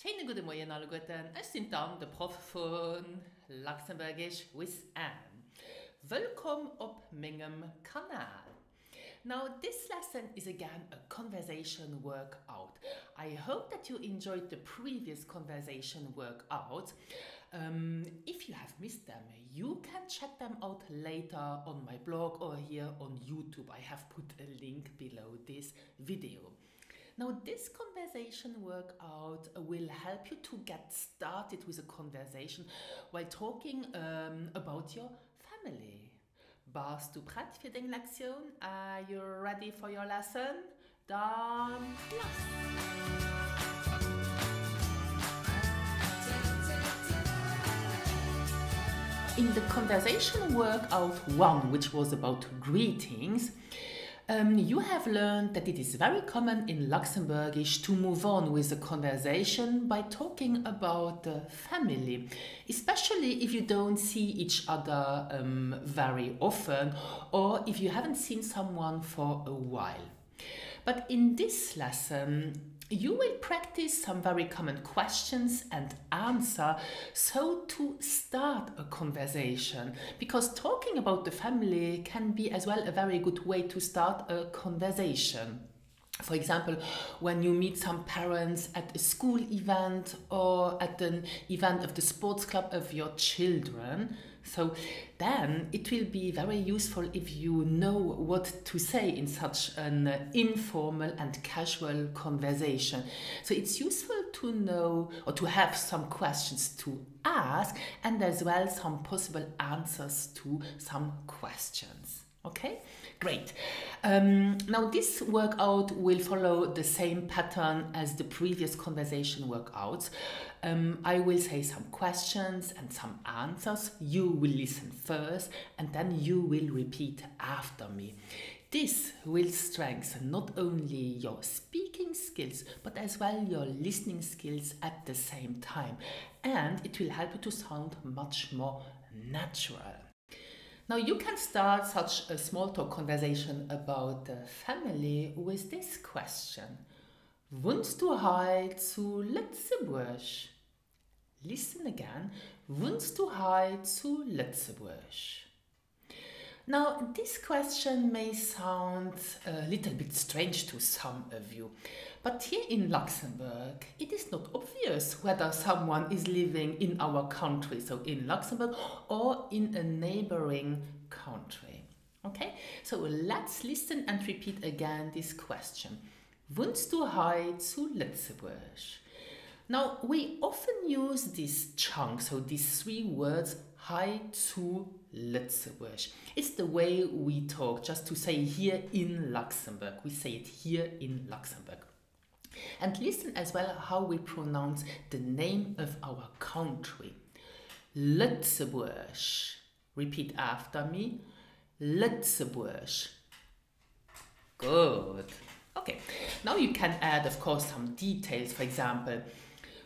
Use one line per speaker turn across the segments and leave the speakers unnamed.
Schöne gute Morgen alle Guten. Ich bin dann der Prof von Luxembourgish with Anne. Willkommen auf meinem Kanal. Now, this lesson is again a conversation workout. I hope that you enjoyed the previous conversation workout. Um, if you have missed them, you can check them out later on my blog or here on YouTube. I have put a link below this video. Now, this conversation workout will help you to get started with a conversation while talking um, about your family. Bist du bereit für die Lektion? Are you ready for your lesson? Dann los! In the conversation workout one, which was about greetings, um, you have learned that it is very common in Luxembourgish to move on with a conversation by talking about the family, especially if you don't see each other um, very often or if you haven't seen someone for a while. But in this lesson, you will practice some very common questions and answer so to start a conversation. Because talking about the family can be as well a very good way to start a conversation. For example, when you meet some parents at a school event or at an event of the sports club of your children, so then it will be very useful if you know what to say in such an uh, informal and casual conversation. So it's useful to know or to have some questions to ask and as well some possible answers to some questions. Okay, great. Um, now this workout will follow the same pattern as the previous conversation workouts. Um, I will say some questions and some answers. You will listen first and then you will repeat after me. This will strengthen not only your speaking skills but as well your listening skills at the same time and it will help you to sound much more natural. Now you can start such a small talk conversation about the family with this question. Wohnst du heil zu Lëtzebuerg? Listen again. Wohnst du heil zu Lëtzebuerg? Now, this question may sound a little bit strange to some of you, but here in Luxembourg, it is not obvious whether someone is living in our country, so in Luxembourg, or in a neighboring country. Okay, so let's listen and repeat again this question. Wohnst du heil zu Lëtzebuerg? Now, we often use this chunk, so these three words, hi zu Lëtzebuerg. It's the way we talk, just to say here in Luxembourg. We say it here in Luxembourg. And listen as well how we pronounce the name of our country. Lëtzebuerg. Repeat after me. Lëtzebuerg. Good. Okay, now you can add, of course, some details. For example,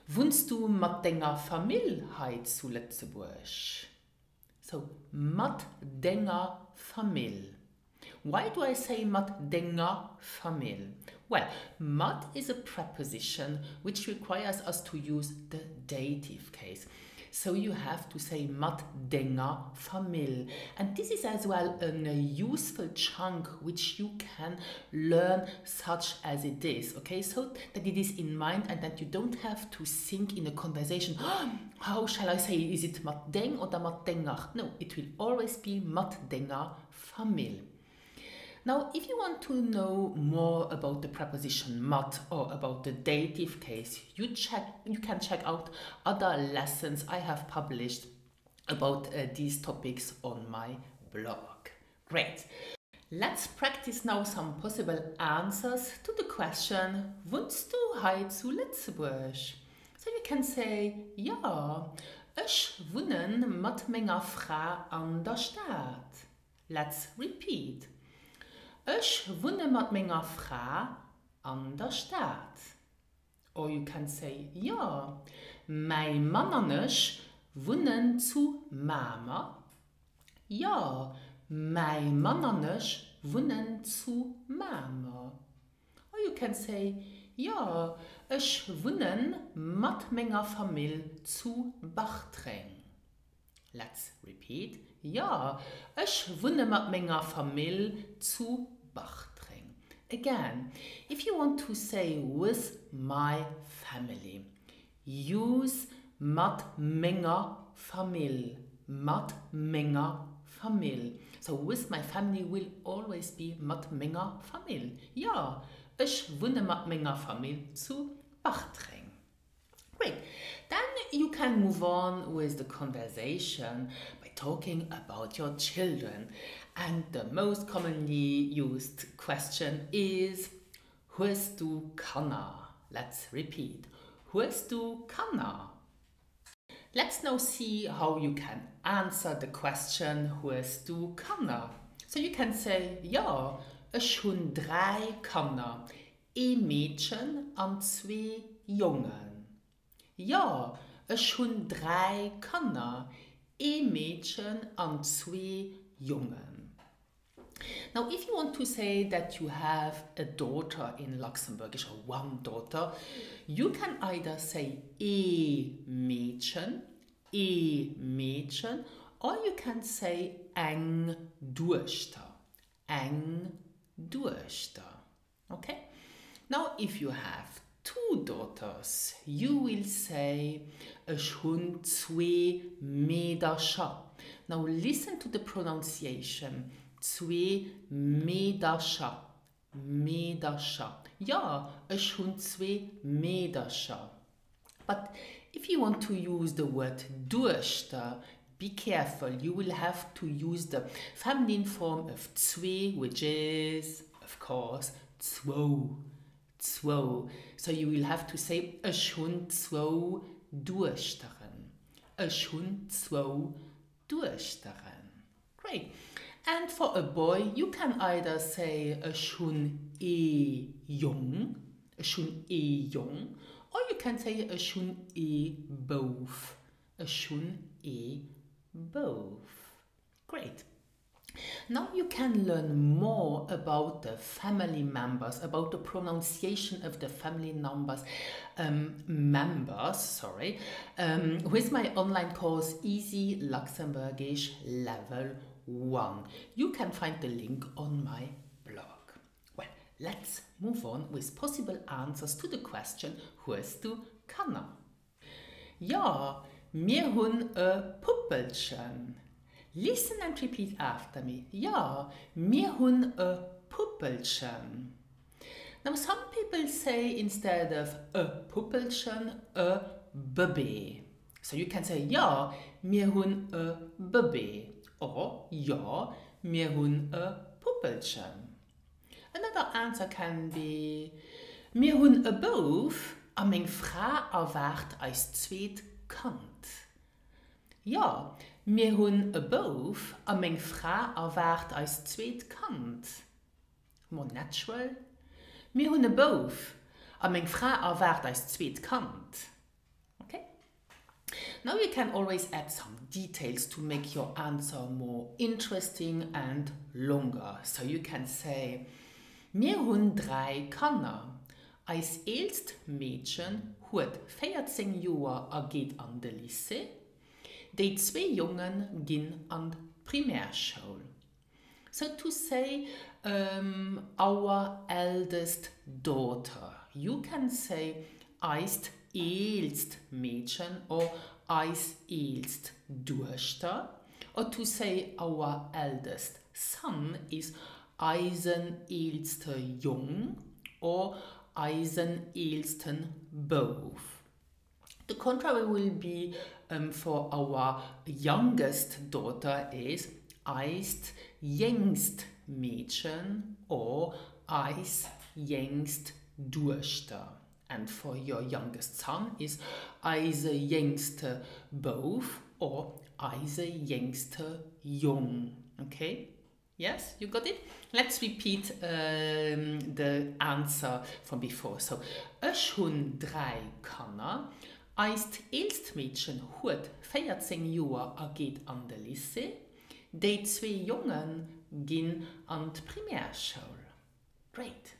wohnst du mit deiner Familie zu Lëtzebuerg? So, mit deiner Familie. Why do I say mit deiner Familie? Well, mat is a preposition which requires us to use the dative case. So you have to say mit deiner Familie. And this is as well a useful chunk which you can learn such as it is. Okay, so that it is in mind and that you don't have to think in a conversation. Ah, how shall I say? Is it mit den oder mit denger? No, it will always be mit deiner Familie. Now, if you want to know more about the preposition mit or about the dative case, you check you can check out other lessons I have published about uh, these topics on my blog. Great. Let's practice now some possible answers to the question Wohnst du heil zu? So you can say ja, ich wohne mit meiner Frau an der Stadt. Let's repeat. Ech wunne mat méger Fra an der Staat. Or you can say ja, Mei Mannernech wunnen zu Mama. Ja, Mei Mannernech wunnen zu Mama. Or you can say ja, Ech wunnen mat méger Famill zu Bachtreng. Let's repeat. Ja, ich wohne mit meiner Familie zu Bachtreng. Again, if you want to say with my family, use mit meiner Familie. Mit meiner Familie. So with my family will always be mit meiner Familie. Ja, ich wohne mit meiner Familie zu Bachtreng. Great. Then you can move on with the conversation by talking about your children. And the most commonly used question is Hörst du Kanna? Let's repeat. Hörst du Kanna? Let's now see how you can answer the question Hörst du Kanna? So you can say Ja, ich hun drei Kanner, ein Mädchen und zwei Jungen. Ja, ich hun drei Kanner, ein Mädchen und zwei Jungen. Now, if you want to say that you have a daughter in Luxembourgish or one daughter, you can either say e Mädchen, e Mädchen, or you can say eng Durchter, eng Durchter. Okay? Now, if you have two daughters, you will say Ich zwei. Now listen to the pronunciation. Zwei Mädchen. Mädchen. Ja, ich hun zwei Mädchen. But if you want to use the word Durchter, be careful. You will have to use the feminine form of zwei, which is, of course, zwei. Zwei. So you will have to say Ich hun zwei Durchteren. Ich hun zwei Durchteren. Great. And for a boy, you can either say Ich hun e jung, Ich hun e jung, or you can say Ich hun e both, Ich hun e both. Great. Now you can learn more about the family members, about the pronunciation of the family numbers, um, members, sorry, um, with my online course Easy Luxembourgish Level 1. You can find the link on my blog. Well, let's move on with possible answers to the question who is to Kanna? Ja, mir hun a Puppelchen. Listen and repeat after me. Ja, mir hun a Puppelchen. Now some people say instead of a Puppelchen a baby. So you can say ja, mir hun a baby or ja, mir hun a Puppelchen. Another answer can be mir hun a both, a még Fra erwart als zweet kant. Ja, mir hunn ebof a még Fra erwart als zweet kant. Mo natural? Mir hunn ebof a még Fra erwart als zweet kant. Okay? Now you can always add some details to make your answer more interesting and longer. So you can say mir hunn drei Kanner. Als eelst Mädchen huet 14 Joer a geht an de Lycée, de zwei Jungen gin an Primärschule. So to say um, our eldest daughter. You can say eist eelst Mädchen or eis eelst Durster. Or to say our eldest son is eisen eelste Jung or eisen eelsten both. The contrary will be um, for our youngest daughter is eist jengst Mädchen or eis jengst Durchter. And for your youngest son is eise jengste both or eise jengste Jung. Okay? Yes, you got it? Let's repeat um, the answer from before. So, hun drei Kanner. Eist Eelstmädchen huet 14 Joer ergeht an de Lycée, déi zwee Jungen ginn an d' Primärchoul. Great!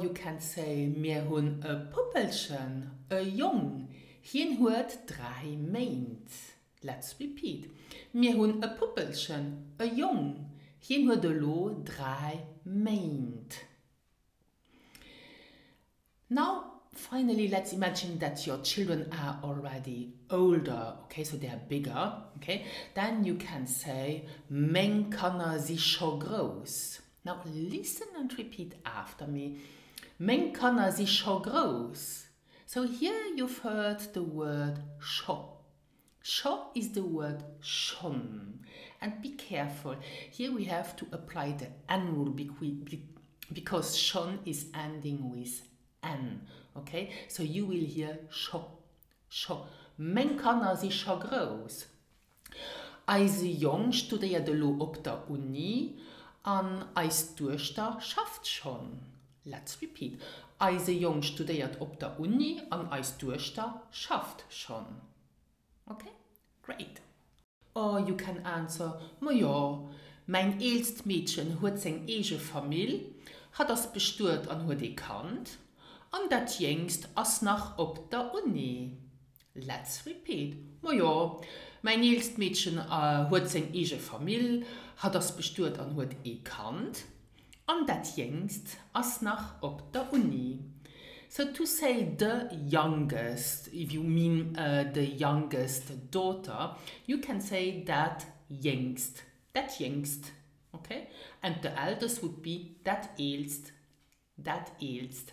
You can say mir hunn e Puppelchen, e Jong, hien huet drei Mainint. Let's repeat. Mir hunn e Puppelchen, e Jong, hien huet de loo drei Mainint. Now finally, let's imagine that your children are already older, okay, so they are bigger, okay? Then you can say, Meng Kanner sie schon groß. Now, listen and repeat after me. Meng Kanner sie schon groß. So here you've heard the word schon. Schon is the word schon. And be careful. Here we have to apply the N rule because schon is ending with n. Okay, so you will hier scho scho. Men kannner si scho gros. Eise Jong studiert de lo op der Uni an eis Duerchter schafft schon. Let's repeat. Eise Jong studiert op der Uni an eis Duerchter schafft schon. Okay, great. Or you can answer Ma ja, Mein eelst Mädchen huet seg ege Famill, hat das bestört an hue de Kant, an dat jngst ass nach op der Uni. Let's repeat. Ma ja, mein eelst Mädchen äh, huet seg ege Famill, hat ass bestueret an huet e ekannt, an dat jngst ass nach op der Uni. So to say the youngest, if you mean uh, the youngest daughter, you can say that youngst, that youngst, okay? And the eldest would be that eldest, that eldest.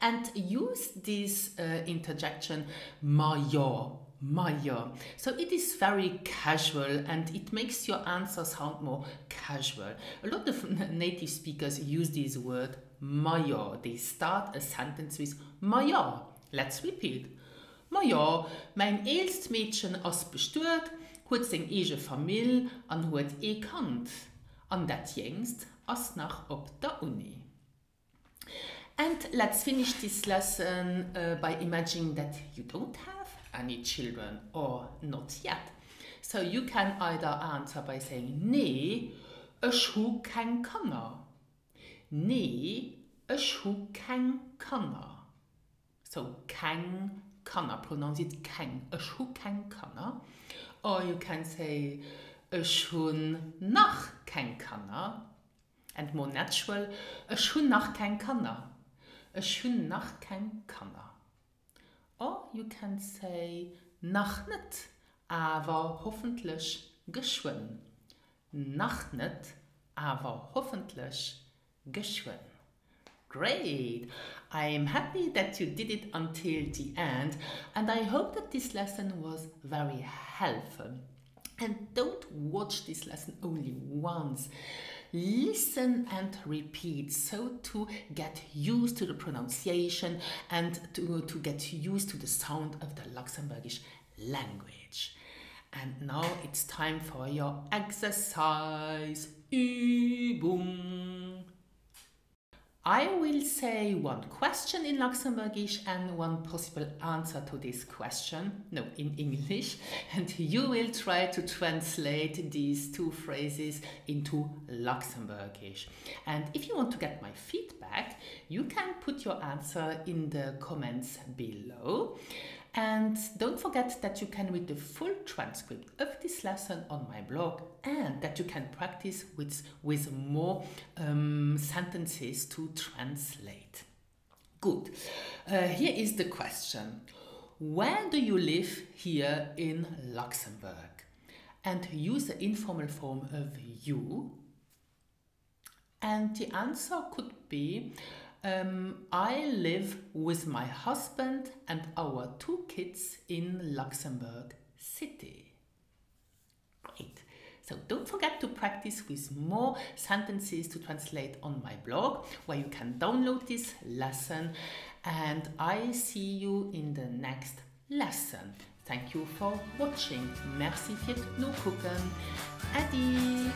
And use this uh, interjection, major, major. So it is very casual and it makes your answer sound more casual. A lot of native speakers use this word major. They start a sentence with major. Let's repeat. Major, mein eelst Mädchen ass bestört, huet seg ege Famill an huet e kant. An dat jngst ass nach op der Uni. And let's finish this lesson uh, by imagining that you don't have any children or not yet. So you can either answer by saying nee, ech hu kein Kanner. Nee, ech hu kein Kanner. So kein Kanner, pronounce it kein, ech hu kein Kanner. Or you can say ech hun nach kein Kanner. And more natural, ech hun nach kein Kanner. Ech hun nach kein Kanner. Or oh, you can say nach net, aber hoffentlich geschwinn. Nach net, aber hoffentlich geschwinn. Great! I am happy that you did it until the end and I hope that this lesson was very helpful. And don't watch this lesson only once. Listen and repeat so to get used to the pronunciation and to, to get used to the sound of the Luxembourgish language. And now it's time for your exercise. Übung. I will say one question in Luxembourgish and one possible answer to this question, no, in English, and you will try to translate these two phrases into Luxembourgish. And if you want to get my feedback, you can put your answer in the comments below. And don't forget that you can read the full transcript of this lesson on my blog and that you can practice with, with more um, sentences to translate. Good. Uh, here is the question. Where do you live here in Luxembourg? And use the informal form of you. And the answer could be um, I live with my husband and our two kids in Luxembourg City. Great. So don't forget to practice with more sentences to translate on my blog where you can download this lesson and I see you in the next lesson. Thank you for watching. Merci fürs Nugucken. Adi!